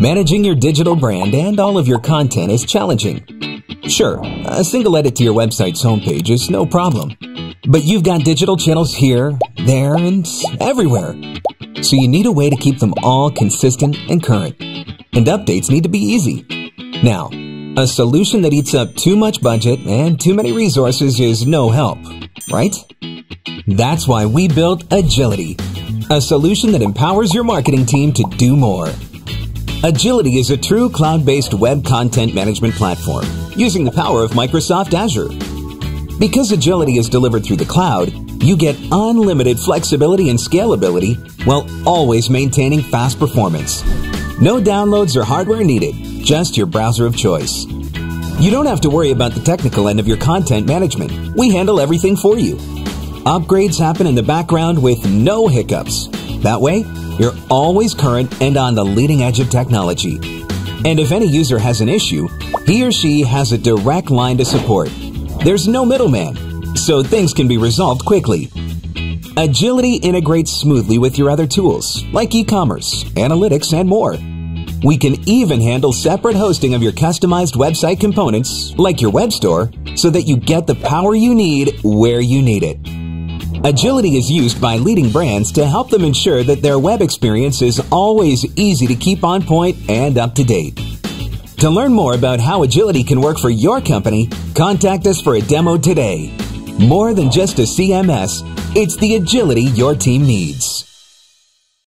Managing your digital brand and all of your content is challenging. Sure, a single edit to your website's homepage is no problem. But you've got digital channels here, there, and everywhere. So you need a way to keep them all consistent and current. And updates need to be easy. Now, a solution that eats up too much budget and too many resources is no help, right? That's why we built Agility, a solution that empowers your marketing team to do more. Agility is a true cloud-based web content management platform using the power of Microsoft Azure. Because Agility is delivered through the cloud, you get unlimited flexibility and scalability while always maintaining fast performance. No downloads or hardware needed, just your browser of choice. You don't have to worry about the technical end of your content management. We handle everything for you. Upgrades happen in the background with no hiccups. That way, you're always current and on the leading edge of technology. And if any user has an issue, he or she has a direct line to support. There's no middleman, so things can be resolved quickly. Agility integrates smoothly with your other tools, like e-commerce, analytics, and more. We can even handle separate hosting of your customized website components, like your web store, so that you get the power you need where you need it. Agility is used by leading brands to help them ensure that their web experience is always easy to keep on point and up to date. To learn more about how Agility can work for your company, contact us for a demo today. More than just a CMS, it's the agility your team needs.